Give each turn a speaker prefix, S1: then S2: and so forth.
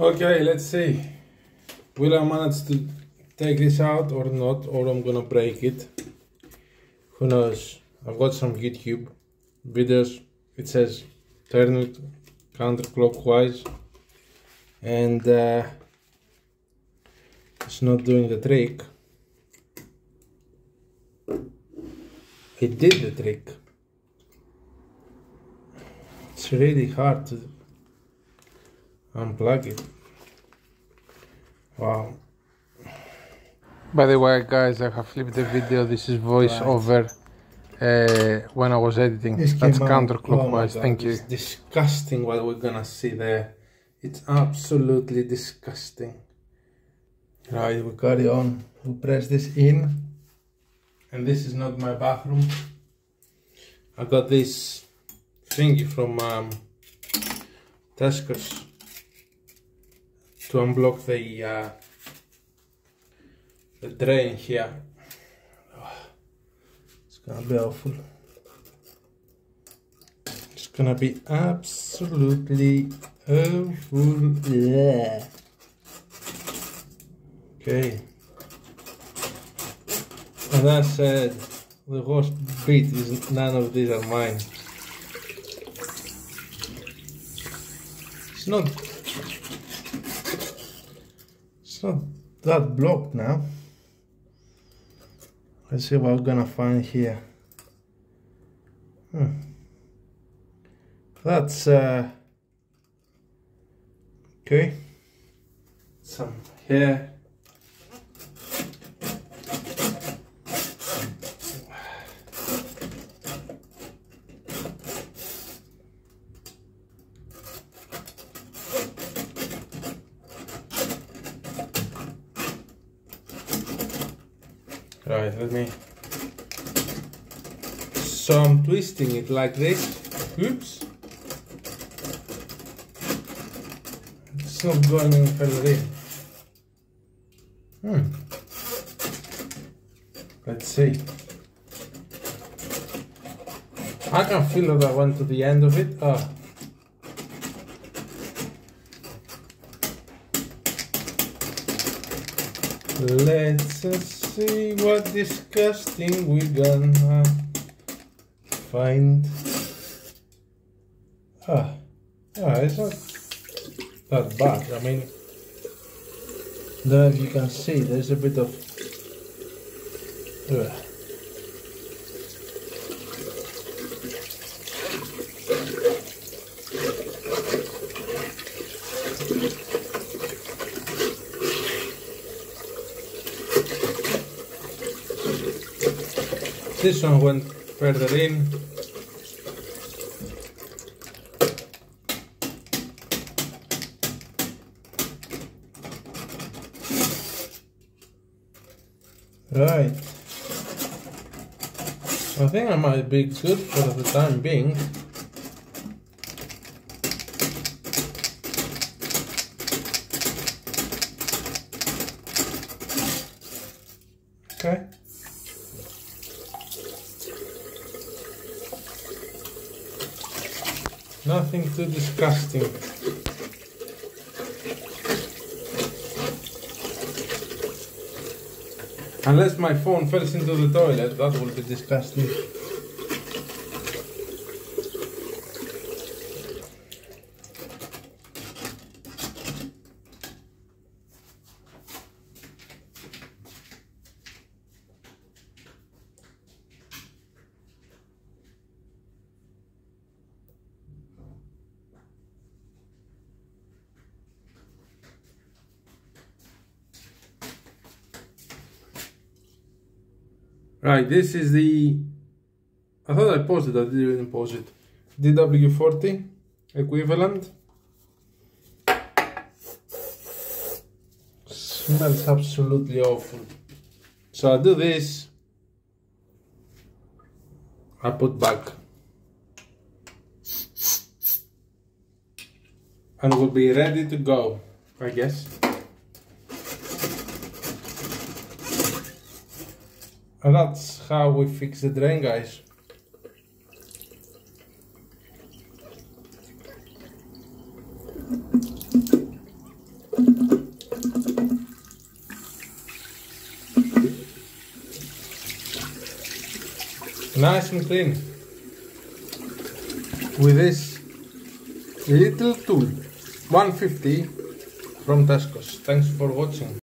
S1: Okay, let's see. Will I manage to take this out or not, or I'm gonna break it. Who knows? I've got some YouTube videos. It says turn it counterclockwise and uh, it's not doing the trick. It did the trick. It's really hard to unplug it. Wow. By the way, guys, I have flipped the video. This is voiceover uh, when I was editing.
S2: This
S1: That's counterclockwise.
S2: oh
S1: Thank you.
S2: it's
S1: disgusting what we're gonna see there. It's absolutely disgusting.
S2: Right, we carry on. We press this in.
S1: And this is not my bathroom. I got this thingy from um, Tesco's to unblock the uh, the drain here.
S2: It's gonna be awful.
S1: It's gonna be absolutely awful.
S2: Yeah.
S1: Okay. As I said, the worst bit is none of these are mine. It's not.
S2: It's not that blocked now. Let's see what we're gonna find here. Hmm. That's uh okay.
S1: some hair. Right, let me. So I'm twisting it like this. Oops. It's not going any further in. Hmm. Let's see. I can feel that I went to the end of it. Ah. Let's see what disgusting we gonna find. Ah, ah, it's not that bad. I mean,
S2: if you can see, there's a bit of
S1: ugh. This one went further in. Right. I think I might be good for the time being. Okay. Nothing too disgusting. Unless my phone falls into the toilet, that will be disgusting. Right, this is the. I thought I paused it, I didn't pause it. DW40 equivalent. Smells absolutely awful. So I do this. I put back. And we'll be ready to go, I guess. And that's how we fix the drain, guys. Nice and clean. With this little tool, 150 from Tesco's. Thanks for watching.